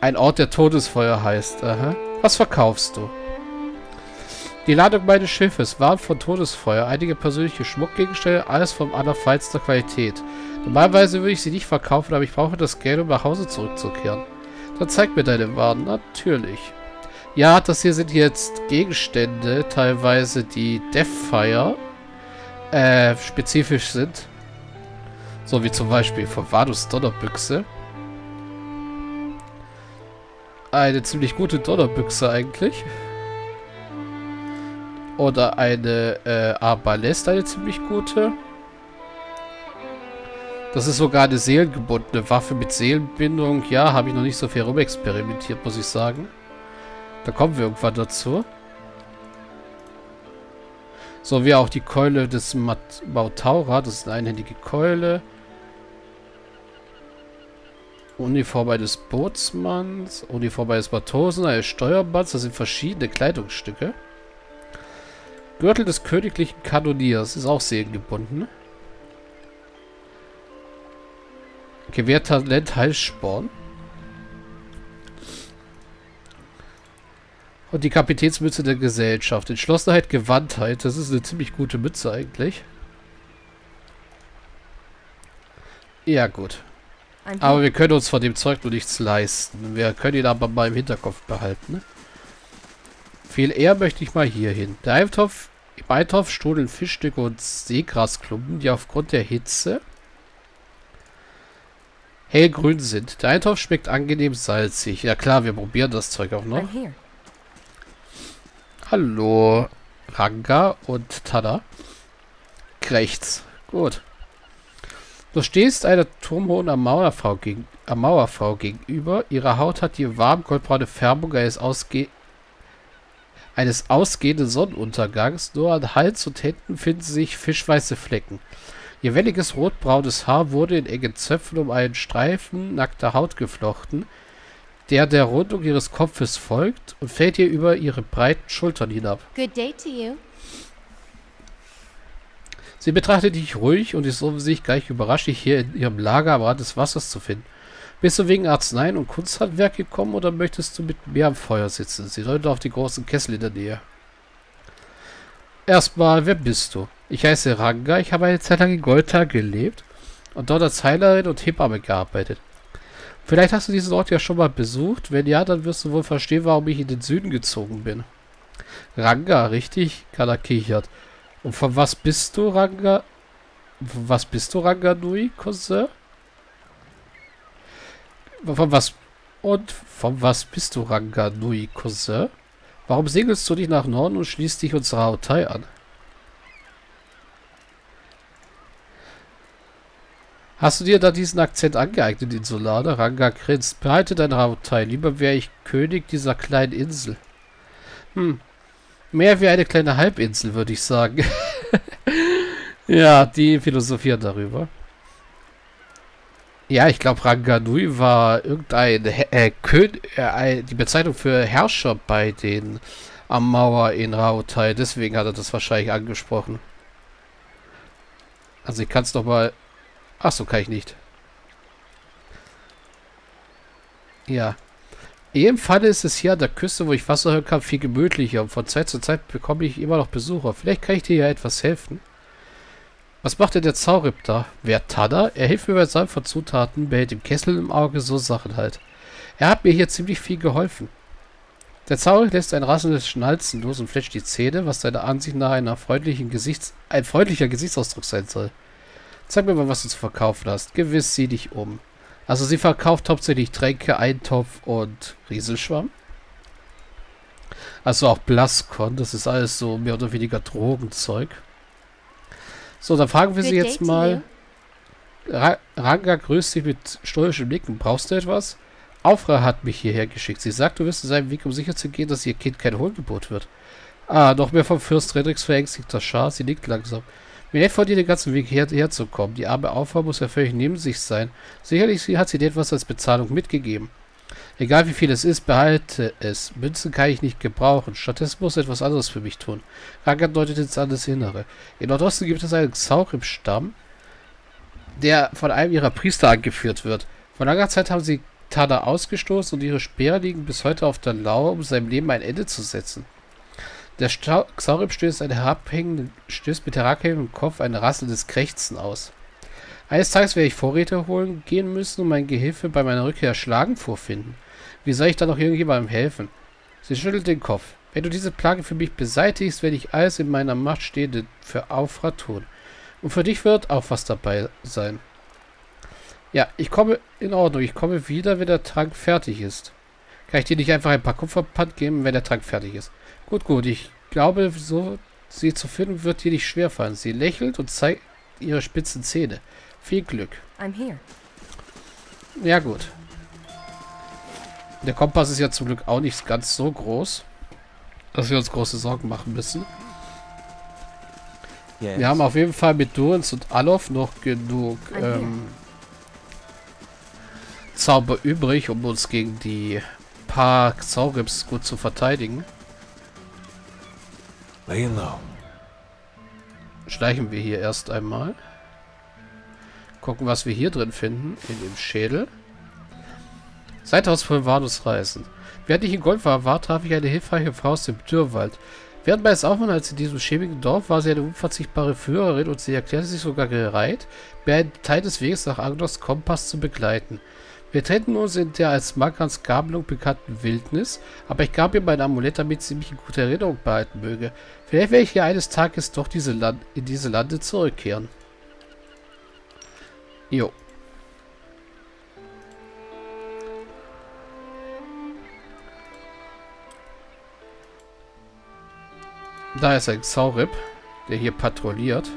Ein Ort, der Todesfeuer heißt. Aha. Was verkaufst du? Die Ladung meines Schiffes, warm von Todesfeuer, einige persönliche Schmuckgegenstände, alles von allerfeinster Qualität. Normalerweise würde ich sie nicht verkaufen, aber ich brauche das Geld, um nach Hause zurückzukehren. Dann zeig mir deine Waren. Natürlich. Ja, das hier sind jetzt Gegenstände, teilweise die Deathfire äh, spezifisch sind. So wie zum Beispiel von Vadus Donnerbüchse. Eine ziemlich gute Donnerbüchse eigentlich. Oder eine äh, Arbalest, eine ziemlich gute. Das ist sogar eine seelengebundene Waffe mit Seelenbindung. Ja, habe ich noch nicht so viel rumexperimentiert, muss ich sagen. Da kommen wir irgendwann dazu. So wie auch die Keule des Mautaura. Das ist eine einhändige Keule. Uniform eines Bootsmanns. Uniform eines Matrosen, eines Steuermanns. Das sind verschiedene Kleidungsstücke. Gürtel des königlichen Kanoniers. Ist auch seelengebunden. Gewehrtalent Heilsporn. Und die Kapitänsmütze der Gesellschaft. Entschlossenheit, Gewandtheit. Das ist eine ziemlich gute Mütze eigentlich. Ja, gut. Aber wir können uns von dem Zeug nur nichts leisten. Wir können ihn aber mal im Hinterkopf behalten. Viel eher möchte ich mal hier hin. Der Eintopf, im Eintopf stohlen Fischstücke und Seegrasklumpen, die aufgrund der Hitze hellgrün sind. Der Eintopf schmeckt angenehm salzig. Ja klar, wir probieren das Zeug auch noch. Hallo, Ranga und Tada. Rechts. Gut. Du stehst einer turmhohen Mauerfrau, gegen, Mauerfrau gegenüber. Ihre Haut hat die warm goldbraune Färbung eines, ausge eines ausgehenden Sonnenuntergangs. Nur an Hals und Händen finden sich fischweiße Flecken. Ihr welliges rotbraunes Haar wurde in engen Zöpfen um einen Streifen nackter Haut geflochten, der der Rundung ihres Kopfes folgt und fällt ihr über ihre breiten Schultern hinab. Good day to you. Sie betrachtet dich ruhig und ist offensichtlich gleich überrascht, dich hier in ihrem Lager am Rand des Wassers zu finden. Bist du wegen Arzneien und Kunsthandwerk gekommen oder möchtest du mit mir am Feuer sitzen? Sie deutet auf die großen Kessel in der Nähe. Erstmal, wer bist du? Ich heiße Ranga, ich habe eine Zeit lang in Golta gelebt und dort als Heilerin und Hebamme gearbeitet. Vielleicht hast du diesen Ort ja schon mal besucht. Wenn ja, dann wirst du wohl verstehen, warum ich in den Süden gezogen bin. Ranga, richtig? Kana kichert. Und von was bist du, Ranga? Von was bist du, Ranga Nui, Cousin? Von was... Und von was bist du, Ranga Nui, Cousin? Warum segelst du dich nach Norden und schließt dich unserer Hautei an? Hast du dir da diesen Akzent angeeignet, Insulade? Ranga grinst. Behalte dein Hautteil. Lieber wäre ich König dieser kleinen Insel. Hm. Mehr wie eine kleine Halbinsel, würde ich sagen. ja, die philosophieren darüber. Ja, ich glaube, Ranganui war irgendein äh, König, äh, die Bezeichnung für Herrscher bei den am Mauer in Rautai. Deswegen hat er das wahrscheinlich angesprochen. Also ich kann es doch mal Ach so, kann ich nicht. Ja. In jedem Fall ist es hier an der Küste, wo ich Wasser hören kann, viel gemütlicher. Und von Zeit zu Zeit bekomme ich immer noch Besucher. Vielleicht kann ich dir ja etwas helfen. Was macht denn der Zaurip da? Wer Tada? Er hilft mir bei Sammeln von Zutaten, behält im Kessel im Auge, so Sachen halt. Er hat mir hier ziemlich viel geholfen. Der Zaurip lässt ein rassendes Schnalzen los und fletscht die Zähne, was seiner Ansicht nach einer freundlichen Gesichts ein freundlicher Gesichtsausdruck sein soll. Zeig mir mal, was du zu verkaufen hast. Gewiss, sieh dich um. Also sie verkauft hauptsächlich Tränke, Eintopf und Rieselschwamm. Also auch Blaskon, das ist alles so mehr oder weniger Drogenzeug. So, dann fragen wir sie jetzt mal. Ra Ranga grüßt dich mit stoischem Nicken. Brauchst du etwas? Aufra hat mich hierher geschickt. Sie sagt, du wirst in seinem Weg, um sicher zu gehen, dass ihr Kind kein Hohlgeburt wird. Ah, noch mehr vom Fürst Redricks verängstigter Schar. Sie nickt langsam. Mir nett von dir den ganzen Weg her, herzukommen. Die arme Aufwand muss ja völlig neben sich sein. Sicherlich hat sie dir etwas als Bezahlung mitgegeben. Egal wie viel es ist, behalte es. Münzen kann ich nicht gebrauchen. Stattdessen muss etwas anderes für mich tun. Ragan deutet ins Innere. In Nordosten gibt es einen Zauch im Stamm, der von einem ihrer Priester angeführt wird. Vor langer Zeit haben sie Tada ausgestoßen und ihre Speere liegen bis heute auf der Lauer, um seinem Leben ein Ende zu setzen. Der Xaurib stößt, einen herabhängenden, stößt mit herabhängendem Kopf ein rasselndes Krächzen aus. Eines Tages werde ich Vorräte holen gehen müssen und mein Gehilfe bei meiner Rückkehr schlagen vorfinden. Wie soll ich dann noch irgendjemandem helfen? Sie schüttelt den Kopf. Wenn du diese Plage für mich beseitigst, werde ich alles in meiner Macht Stehende für Aufrat tun. Und für dich wird auch was dabei sein. Ja, ich komme in Ordnung. Ich komme wieder, wenn der Trank fertig ist. Kann ich dir nicht einfach ein paar Kupferpfand geben, wenn der Trank fertig ist? Gut, gut. Ich glaube, so sie zu finden, wird dir nicht schwerfallen. Sie lächelt und zeigt ihre spitzen Zähne. Viel Glück. Ja, gut. Der Kompass ist ja zum Glück auch nicht ganz so groß, dass wir uns große Sorgen machen müssen. Yes. Wir haben auf jeden Fall mit Durans und Alof noch genug ähm, Zauber übrig, um uns gegen die paar Zaurips gut zu verteidigen. Schleichen wir hier erst einmal. Gucken, was wir hier drin finden. In dem Schädel. Seithaus von Vanus reisen. Während ich in Gold war, war, traf ich eine hilfreiche Frau aus dem Dürrwald. Während meines Aufenthalts in diesem schäbigen Dorf war sie eine unverzichtbare Führerin und sie erklärte sich sogar bereit, mir einen Teil des Weges nach Agnos Kompass zu begleiten. Wir treten uns in der als Magans Gabelung bekannten Wildnis, aber ich gab ihr mein Amulett, damit sie mich in guter Erinnerung behalten möge. Vielleicht werde ich ja eines Tages doch diese Land in diese Lande zurückkehren. Jo. Da ist ein Zaurip, der hier patrouilliert.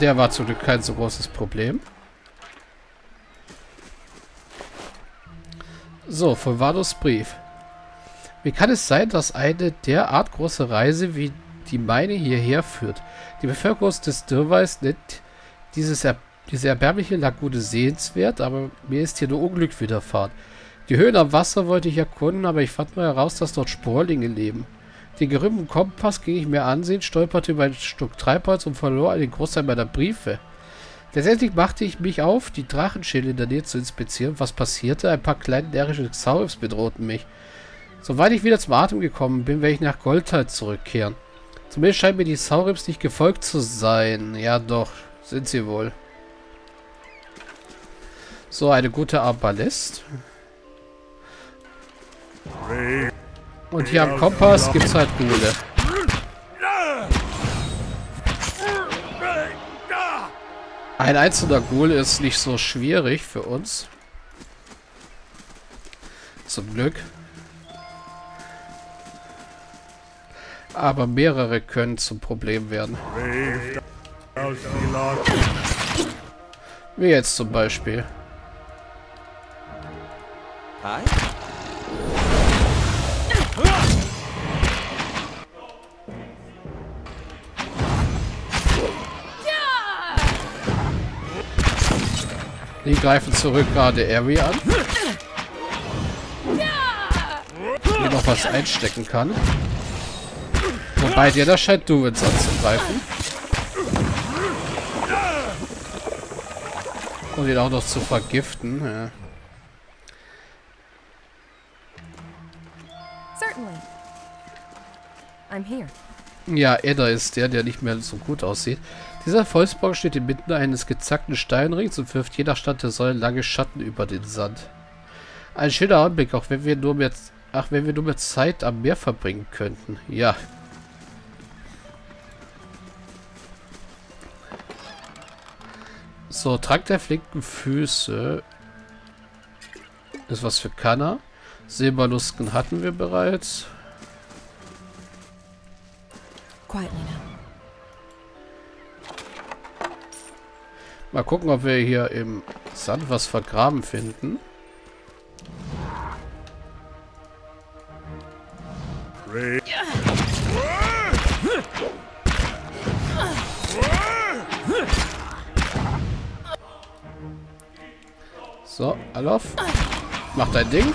Der war zum Glück kein so großes Problem. So, von Vados Brief. Wie kann es sein, dass eine derart große Reise wie die meine hierher führt? Die Bevölkerung des Dürrweis nennt dieses er diese erbärmliche Lagune sehenswert, aber mir ist hier nur Unglück widerfahren. Die Höhen am Wasser wollte ich erkunden, aber ich fand nur heraus, dass dort Sporlinge leben. Den gerühmten Kompass ging ich mir ansehen, stolperte über ein Stück Treibholz und verlor einen Großteil meiner Briefe. Letztendlich machte ich mich auf, die Drachenschädel in der Nähe zu inspizieren. Was passierte? Ein paar kleine närrische Xaurifs bedrohten mich. Soweit ich wieder zum Atem gekommen bin, werde ich nach Goldtal zurückkehren. Zumindest scheint mir die Saurips nicht gefolgt zu sein. Ja doch, sind sie wohl. So, eine gute Arbalest. Und hier am Kompass gibt es halt Gule. Ein einzelner Ghoul ist nicht so schwierig für uns. Zum Glück. Aber mehrere können zum Problem werden. Wie jetzt zum Beispiel. Die greifen zurück gerade Area an. Die noch was einstecken kann. Wobei der da scheint Duwins anzugreifen. Und ihn auch noch zu vergiften. Ja. Ja, Edda ist der, der nicht mehr so gut aussieht. Dieser Volksbau steht inmitten eines gezackten Steinrings und wirft je nach Stand der Säule lange Schatten über den Sand. Ein schöner Anblick, auch wenn wir nur mehr, ach, wenn wir nur mehr Zeit am Meer verbringen könnten. Ja, So, Trank der flinken Füße. Ist was für Kanner. Silberlusken hatten wir bereits. Mal gucken, ob wir hier im Sand was vergraben finden. So, Alof. Mach dein Ding.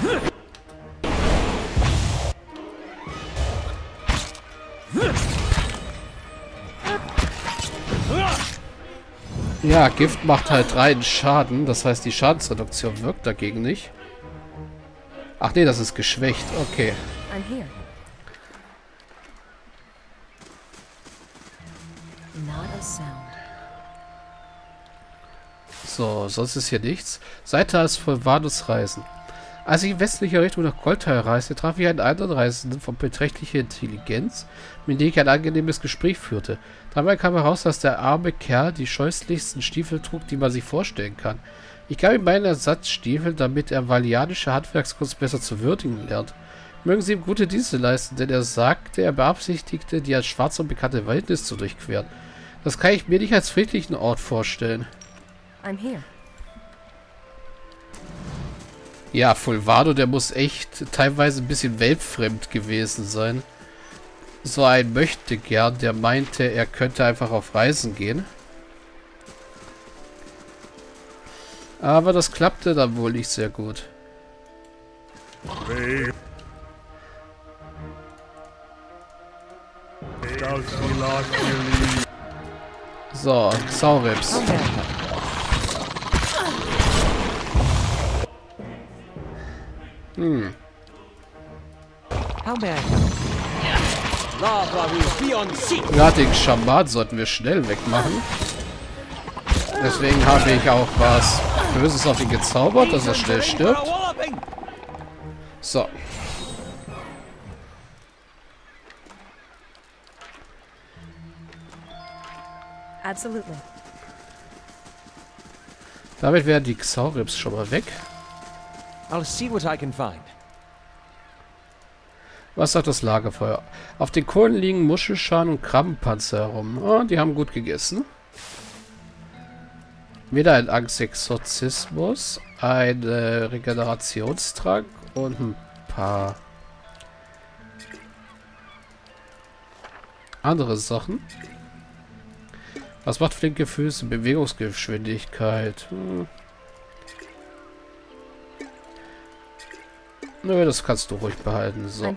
Ja, Gift macht halt rein Schaden. Das heißt, die Schadensreduktion wirkt dagegen nicht. Ach nee, das ist geschwächt. Okay. So, sonst ist hier nichts. Seite ist voll Vanus Reisen. Als ich in westlicher Richtung nach Goldteil reiste, traf ich einen anderen Reisenden von beträchtlicher Intelligenz, mit dem ich ein angenehmes Gespräch führte. Dabei kam heraus, dass der arme Kerl die scheußlichsten Stiefel trug, die man sich vorstellen kann. Ich gab ihm meinen Ersatzstiefel, damit er valianische Handwerkskunst besser zu würdigen lernt. Mögen Sie ihm gute Dienste leisten, denn er sagte, er beabsichtigte, die als schwarzer bekannte Wildnis zu durchqueren. Das kann ich mir nicht als friedlichen Ort vorstellen. I'm here. Ja, Fulvado, der muss echt teilweise ein bisschen weltfremd gewesen sein. So ein möchte gern, der meinte, er könnte einfach auf Reisen gehen. Aber das klappte dann wohl nicht sehr gut. So, Saurips. Hm. Ja, den Schamat sollten wir schnell wegmachen. Deswegen habe ich auch was Böses auf ihn gezaubert, dass er schnell stirbt. So. Absolutely. Damit wären die Xaurips schon mal weg. I'll see what I can find. Was sagt das Lagerfeuer? Auf den Kohlen liegen Muschelschalen und Krabbenpanzer herum. Oh, die haben gut gegessen. Wieder ein Angstexorzismus, ein äh, Regenerationstrank und ein paar andere Sachen. Was macht flinke Füße? Bewegungsgeschwindigkeit. Hm. Nö, das kannst du ruhig behalten. So.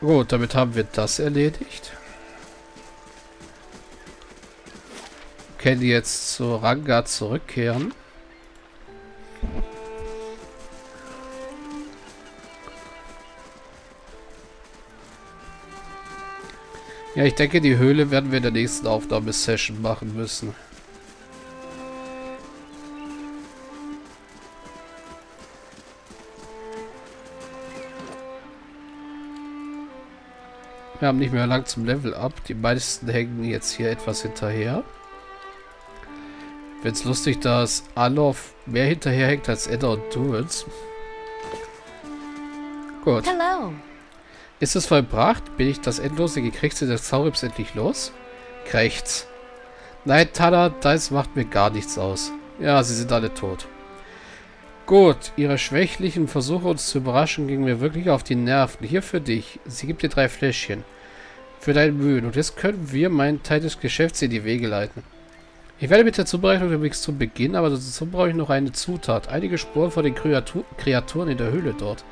Gut, damit haben wir das erledigt. Können jetzt zu Ranga zurückkehren. Ja, ich denke, die Höhle werden wir in der nächsten Aufnahmesession machen müssen. Wir haben nicht mehr lang zum Level up. Die meisten hängen jetzt hier etwas hinterher. Finde es lustig, dass Alof mehr hinterher hängt als Edda und Duels. Gut. Hello. Ist es vollbracht? Bin ich das endlose Gekrächze des Zaurips endlich los? Krächz. Nein, Tada, das macht mir gar nichts aus. Ja, sie sind alle tot. Gut, ihre schwächlichen Versuche uns zu überraschen gingen mir wirklich auf die Nerven. Hier für dich. Sie gibt dir drei Fläschchen. Für deine Mühen. Und jetzt können wir meinen Teil des Geschäfts in die Wege leiten. Ich werde mit der Zubereitung der Mixtur beginnen, aber dazu brauche ich noch eine Zutat. Einige Spuren von den Kreatur Kreaturen in der Höhle dort.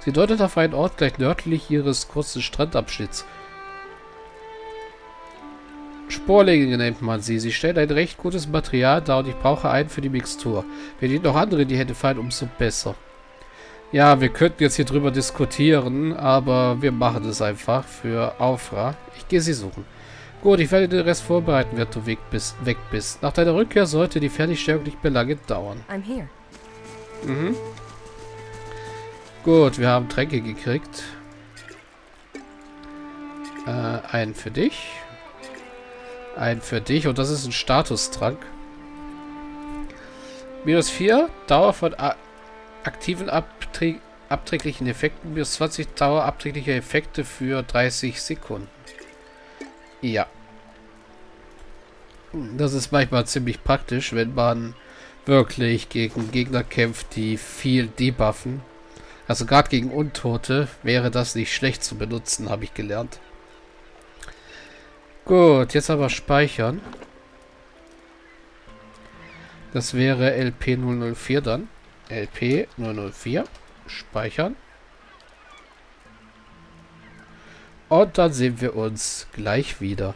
Sie deutet auf einen Ort gleich nördlich ihres kurzen Strandabschnitts. Sporlinge nennt man sie. Sie stellen ein recht gutes Material dar und ich brauche einen für die Mixtur. Wenn Ihnen noch andere in die Hände fallen, umso besser. Ja, wir könnten jetzt hier drüber diskutieren, aber wir machen es einfach für Aufra. Ich gehe sie suchen. Gut, ich werde den Rest vorbereiten, während du weg bist. Weg bist. Nach deiner Rückkehr sollte die Fertigstellung nicht mehr lange dauern. I'm here. Mhm. Gut, wir haben Tränke gekriegt. Äh, einen für dich. Einen für dich. Und das ist ein Statustrank. Minus 4. Dauer von aktiven abträ abträglichen Effekten. Minus 20 Dauer abträglicher Effekte für 30 Sekunden. Ja. Das ist manchmal ziemlich praktisch, wenn man wirklich gegen Gegner kämpft, die viel debuffen. Also gerade gegen Untote wäre das nicht schlecht zu benutzen, habe ich gelernt. Gut, jetzt aber speichern. Das wäre LP004 dann. LP004. Speichern. Und dann sehen wir uns gleich wieder.